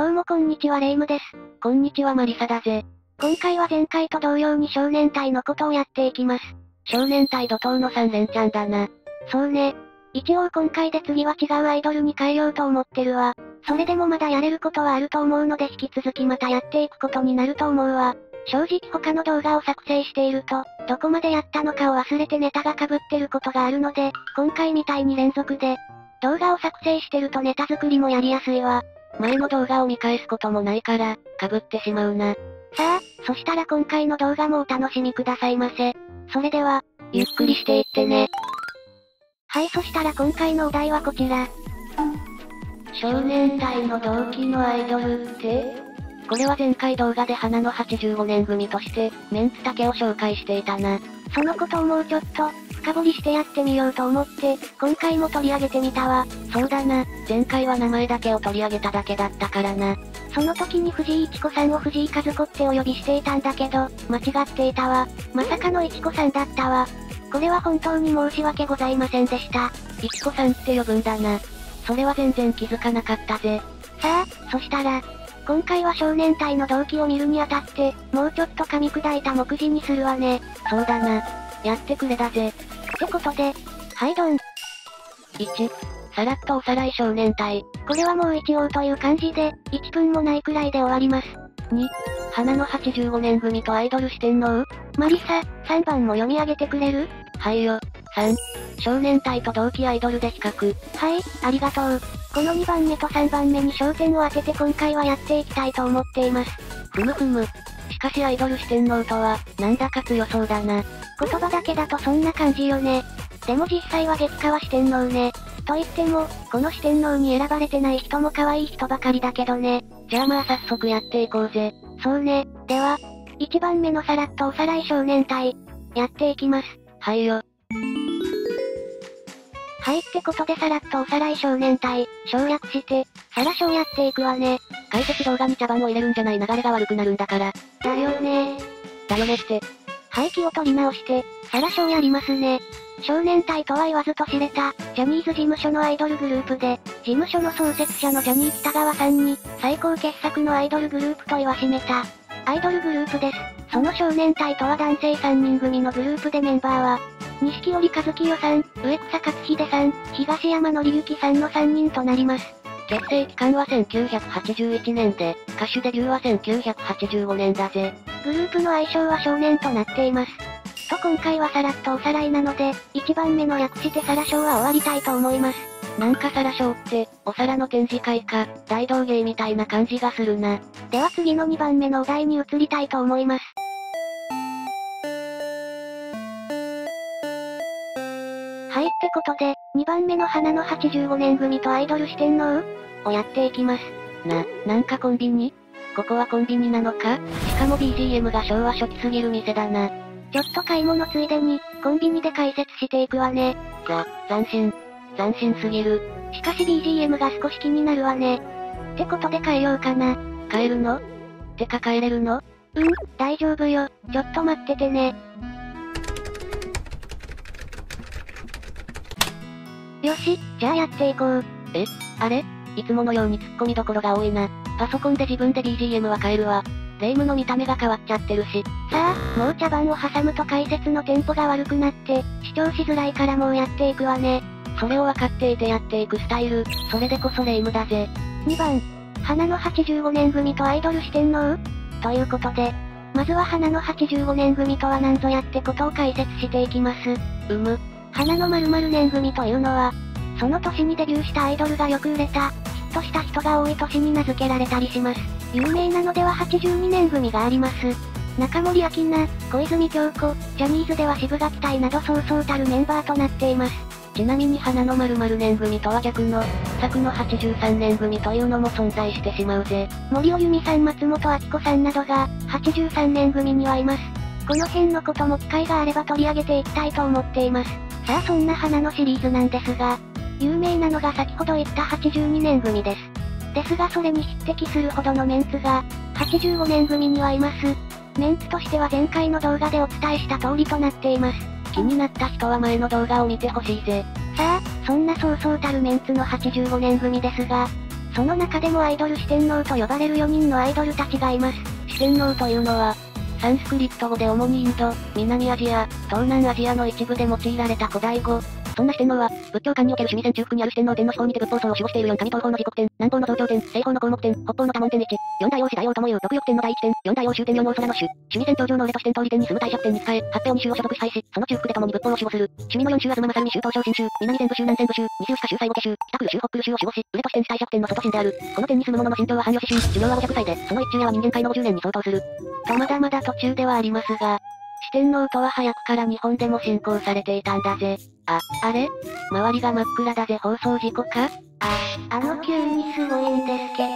どうもこんにちはレイムです。こんにちはマリサだぜ。今回は前回と同様に少年隊のことをやっていきます。少年隊怒涛の3連チャンだな。そうね。一応今回で次は違うアイドルに変えようと思ってるわ。それでもまだやれることはあると思うので引き続きまたやっていくことになると思うわ。正直他の動画を作成していると、どこまでやったのかを忘れてネタが被ってることがあるので、今回みたいに連続で、動画を作成してるとネタ作りもやりやすいわ。前の動画を見返すこともないから、被ってしまうな。さあ、そしたら今回の動画もお楽しみくださいませ。それでは、ゆっくりしていってね。はいそしたら今回のお題はこちら。少年隊の同期のアイドルって？これは前回動画で花の85年組として、メンツだけを紹介していたな。そのことをもうちょっと、深掘りしてやってみようと思って、今回も取り上げてみたわ。そうだな、前回は名前だけを取り上げただけだったからな。その時に藤井一子さんを藤井和子ってお呼びしていたんだけど、間違っていたわ。まさかの一子さんだったわ。これは本当に申し訳ございませんでした。一子さんって呼ぶんだな。それは全然気づかなかったぜ。さあ、そしたら、今回は少年隊の動機を見るにあたって、もうちょっと噛み砕いた目次にするわね。そうだな。やってくれだぜ。ってことで、はいどん。1、さらっとおさらい少年隊。これはもう一応という感じで、1分もないくらいで終わります。2、花の85年組とアイドル四天王マリサ、3番も読み上げてくれる？はいよ。3、少年隊と同期アイドルで比較。はい、ありがとう。この2番目と3番目に焦点を当てて今回はやっていきたいと思っています。ふむふむ。しかしアイドル四天王とは、なんだか強そうだな。言葉だけだとそんな感じよね。でも実際は激化は四天王ね。と言っても、この四天王に選ばれてない人も可愛い人ばかりだけどね。じゃあまあ早速やっていこうぜ。そうね。では、1番目のさらっとおさらい少年隊。やっていきます。はいよ。はいってことでさらっとおさらい少年隊、省略して、さら少やっていくわね。解説動画に茶番を入れるんじゃない流れが悪くなるんだから。だよねだよねって。はい気を取り直して、さら少やりますね。少年隊とは言わずと知れた、ジャニーズ事務所のアイドルグループで、事務所の創設者のジャニー北川さんに、最高傑作のアイドルグループと言わしめた、アイドルグループです。その少年隊とは男性3人組のグループでメンバーは、錦織和清さん、植草克秀さん、東山紀之さんの3人となります。結成期間は1981年で、歌手デビューは1985年だぜ。グループの愛称は少年となっています。と今回はさらっとおさらいなので、1番目の略してさら賞は終わりたいと思います。なんかさら賞って、お皿の展示会か、大道芸みたいな感じがするな。では次の2番目のお題に移りたいと思います。番目の花の85年組とアイドル四天王？をやっていきます。な、なんかコンビニ？ここはコンビニなのか？しかも BGM が昭和初期すぎる店だな。ちょっと買い物ついでに、コンビニで解説していくわね。ざ、斬新。斬新すぎる。しかし BGM が少し気になるわね。ってことで変えようかな。帰るの？てか帰れるの？うん、大丈夫よ。ちょっと待っててね。よし、じゃあやっていこう。え？あれ？いつものように突っ込みどころが多いな。パソコンで自分で BGM は変えるわ。レイムの見た目が変わっちゃってるし。さあ、もう茶番を挟むと解説のテンポが悪くなって、視聴しづらいからもうやっていくわね。それを分かっていてやっていくスタイル、それでこそレイムだぜ。2番、花の85年組とアイドル四天王？ということで、まずは花の85年組とは何ぞやってことを解説していきます。うむ。花の〇〇年組というのは、その年にデビューしたアイドルがよく売れた、ヒットした人が多い年に名付けられたりします。有名なのでは82年組があります。中森明菜、小泉京子、ジャニーズでは渋垣隊などそうそうたるメンバーとなっています。ちなみに花の〇〇年組とは逆の、作の83年組というのも存在してしまうぜ。森尾由美さん松本明子さんなどが、83年組にはいます。この辺のことも機会があれば取り上げていきたいと思っています。さあそんな花のシリーズなんですが、有名なのが先ほど言った82年組です。ですがそれに匹敵するほどのメンツが、85年組にはいます。メンツとしては前回の動画でお伝えした通りとなっています。気になった人は前の動画を見てほしいぜ。さあ、そんなそうそうたるメンツの85年組ですが、その中でもアイドル四天王と呼ばれる4人のアイドルたちがいます。四天王というのは、サンスクリット語で主にインド、南アジア、東南アジアの一部で用いられた古代語。そんな四天王は、仏教観における趣味線中腹にある四天王殿の四方にて仏法僧を守護している四神東方の時刻天、南方の増長天、西方の項目天、北方の多聞天一、四大王子大王ともいう六翼天の第一天、四大王終天四王空の主、趣味線頂上の上と四天通り天に住む大借天に使え、八平二州を所属支配し、その中腹で共に仏法を守護する。趣味の四州は東正海州東小新州、南天部州南天部州、西牛下州西五家州、北区州北区州を守護し、上と四天主大借天の外神である。この天に住む者の身長は半吉神、寿命は500歳で、その一中は人間界の50年に相当する。とまだまだ途中ではありますが、四天王とは早くから日本でも信仰されていたんだぜ。あ、あれ？周りが真っ暗だぜ放送事故か？あ、あの急にすごいんですけど、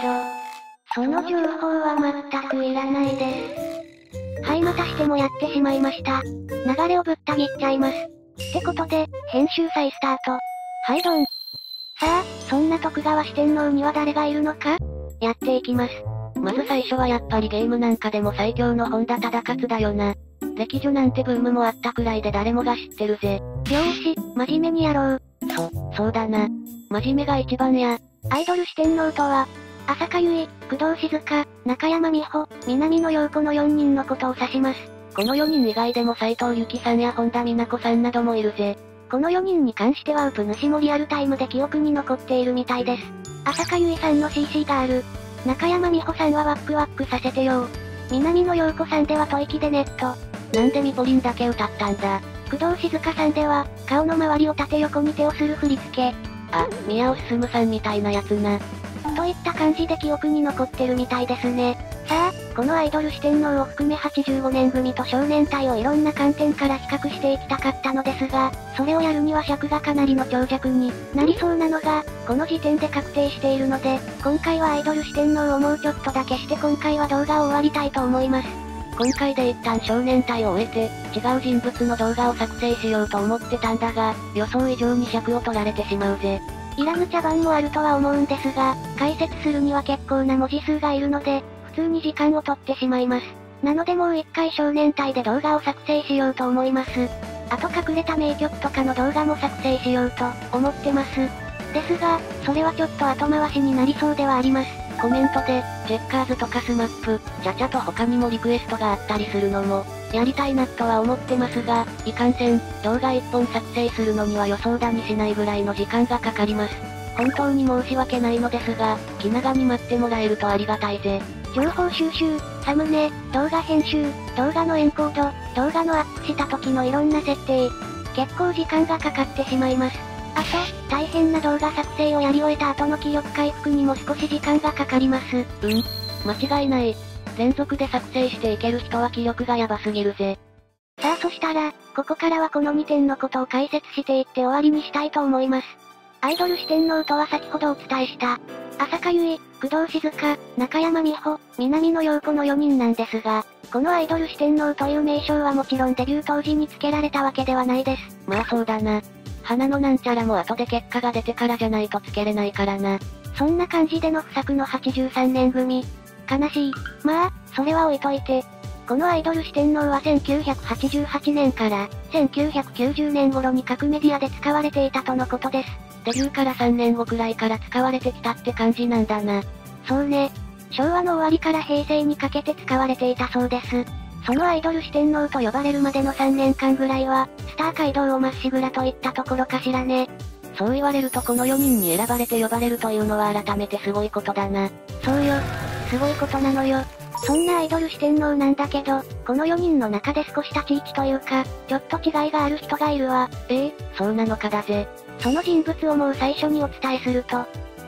その情報は全くいらないです。はいまたしてもやってしまいました。流れをぶった切っちゃいます。ってことで、編集再スタート。はいどん。さあ、そんな徳川四天王には誰がいるのか？やっていきます。まず最初はやっぱりゲームなんかでも最強の本田忠勝だよな。歴女なんてブームもあったくらいで誰もが知ってるぜ。よし、真面目にやろう。そ、そうだな。真面目が一番や。アイドル四天王とは、浅香唯、工藤静香、中山美穂、南野陽子の4人のことを指します。この4人以外でも斎藤由貴さんや本田美奈子さんなどもいるぜ。この4人に関してはウプ主もリアルタイムで記憶に残っているみたいです。浅香唯さんの CC がある。中山美穂さんはワックワックさせてよ南野陽子さんでは吐息でネット。なんでミポリンだけ歌ったんだ。工藤静香さんでは、顔の周りを縦横に手をする振り付け。あ、宮尾進さんみたいなやつな。といった感じで記憶に残ってるみたいですね。さあ、このアイドル四天王を含め85年組と少年隊をいろんな観点から比較していきたかったのですが、それをやるには尺がかなりの長尺になりそうなのが、この時点で確定しているので、今回はアイドル四天王をもうちょっとだけして今回は動画を終わりたいと思います。今回で一旦少年隊を終えて、違う人物の動画を作成しようと思ってたんだが、予想以上に尺を取られてしまうぜ。いらぬ茶番もあるとは思うんですが、解説するには結構な文字数がいるので、普通に時間を取ってしまいます。なのでもう一回少年隊で動画を作成しようと思います。あと隠れた名曲とかの動画も作成しようと思ってます。ですが、それはちょっと後回しになりそうではあります。コメントで、チェッカーズとか SMAP、 CHA-CHA と他にもリクエストがあったりするのも、やりたいなとは思ってますが、いかんせん、動画1本作成するのには予想だにしないぐらいの時間がかかります。本当に申し訳ないのですが、気長に待ってもらえるとありがたいぜ。情報収集、サムネ、動画編集、動画のエンコード、動画のアップした時のいろんな設定。結構時間がかかってしまいます。あと、大変な動画作成をやり終えた後の気力回復にも少し時間がかかります。うん。間違いない。連続で作成していける人は気力がやばすぎるぜ。さあそしたら、ここからはこの2点のことを解説していって終わりにしたいと思います。アイドル四天王とは先ほどお伝えした、浅香唯、工藤静香、中山美穂、南野陽子の4人なんですが、このアイドル四天王という名称はもちろんデビュー当時に付けられたわけではないです。まあそうだな。花のなんちゃらも後で結果が出てからじゃないとつけれないからな。そんな感じでの不作の83年組。悲しい。まあ、それは置いといて。このアイドル四天王は1988年から1990年頃に各メディアで使われていたとのことです。デビューから3年後くらいから使われてきたって感じなんだな。そうね。昭和の終わりから平成にかけて使われていたそうです。そのアイドル四天王と呼ばれるまでの3年間ぐらいは、スター街道をまっしぐらといったところかしらね。そう言われるとこの4人に選ばれて呼ばれるというのは改めてすごいことだな。そうよ。すごいことなのよ。そんなアイドル四天王なんだけど、この4人の中で少し立ち位置というか、ちょっと違いがある人がいるわ。ええそうなのかだぜ。その人物をもう最初にお伝えすると、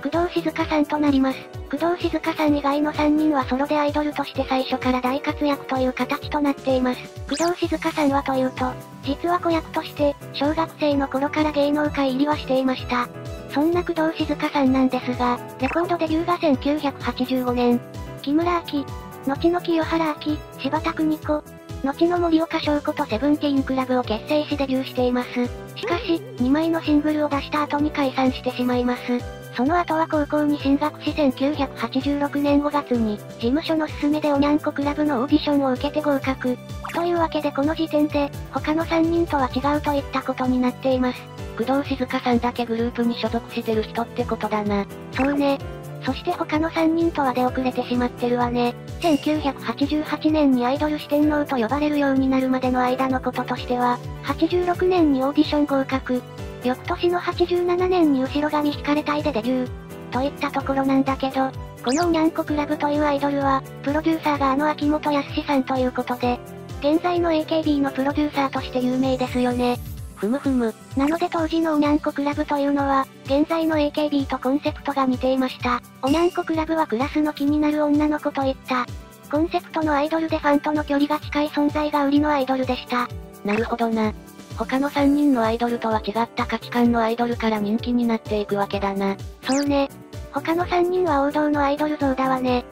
工藤静香さんとなります。工藤静香さん以外の3人はソロでアイドルとして最初から大活躍という形となっています。工藤静香さんはというと、実は子役として、小学生の頃から芸能界入りはしていました。そんな工藤静香さんなんですが、レコードデビューが1985年。木村明、後の清原明、柴田邦子、後の森岡翔子とセブンティーンクラブを結成しデビューしています。しかし、2枚のシングルを出した後に解散してしまいます。その後は高校に進学し1986年5月に、事務所の勧めでおにゃんこクラブのオーディションを受けて合格。というわけでこの時点で、他の3人とは違うといったことになっています。工藤静香さんだけグループに所属してる人ってことだな。そうね。そして他の3人とは出遅れてしまってるわね。1988年にアイドル四天王と呼ばれるようになるまでの間のこととしては、86年にオーディション合格。翌年の87年に後ろ髪引かれたいでデビュー。といったところなんだけど、このおにゃんこクラブというアイドルは、プロデューサーがあの秋元康さんということで、現在の AKB のプロデューサーとして有名ですよね。ふむふむ。なので当時のおにゃんこクラブというのは、現在の AKB とコンセプトが似ていました。おにゃんこクラブはクラスの気になる女の子といった、コンセプトのアイドルでファンとの距離が近い存在が売りのアイドルでした。なるほどな。他の3人のアイドルとは違った価値観のアイドルから人気になっていくわけだな。そうね。他の3人は王道のアイドル像だわね。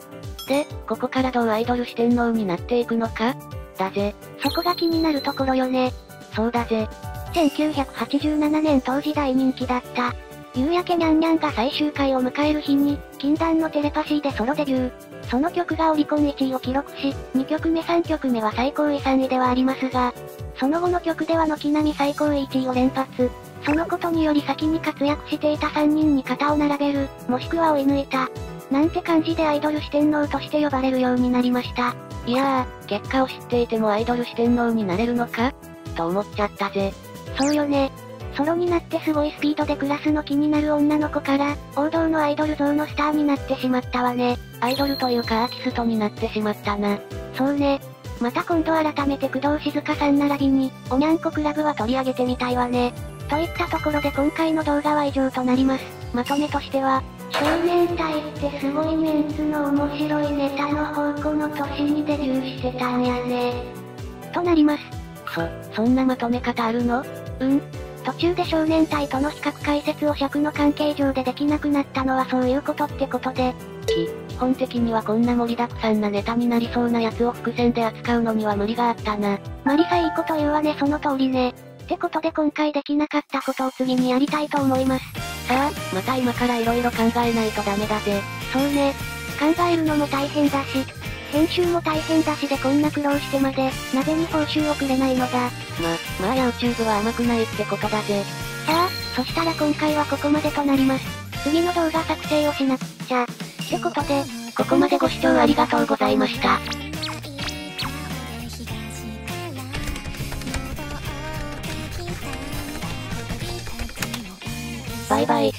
で、ここからどうアイドル四天王になっていくのか？だぜ。そこが気になるところよね。そうだぜ。1987年当時大人気だった。夕焼けにゃんにゃんが最終回を迎える日に、禁断のテレパシーでソロデビュー。その曲がオリコン1位を記録し、2曲目3曲目は最高位3位ではありますが、その後の曲では軒並み最高位1位を連発。そのことにより先に活躍していた3人に肩を並べる、もしくは追い抜いた。なんて感じでアイドル四天王として呼ばれるようになりました。いやー、結果を知っていてもアイドル四天王になれるのか？と思っちゃったぜ。そうよね。ソロになってすごいスピードでクラスの気になる女の子から、王道のアイドル像のスターになってしまったわね。アイドルというかアーティストになってしまったな。そうね。また今度改めて工藤静香さん並びに、おにゃんこクラブは取り上げてみたいわね。といったところで今回の動画は以上となります。まとめとしては、少年隊ってすごいメンツの面白いネタの方向の年にデビューしてたんやね。となります。くそ、そんなまとめ方あるの？うん。途中で少年隊との比較解説を尺の関係上でできなくなったのはそういうことってことで。基本的にはこんな盛りだくさんなネタになりそうなやつを伏線で扱うのには無理があったな。マリサいいこと言うわねその通りね。ってことで今回できなかったことを次にやりたいと思います。さあ、また今から色々考えないとダメだぜ。そうね。考えるのも大変だし、編集も大変だしでこんな苦労してまで、なぜに報酬をくれないのだ。ま、まあ YouTube は甘くないってことだぜ。さあ、そしたら今回はここまでとなります。次の動画作成をしなくちゃ。ってことで、ここまでご視聴ありがとうございました。バイバイ。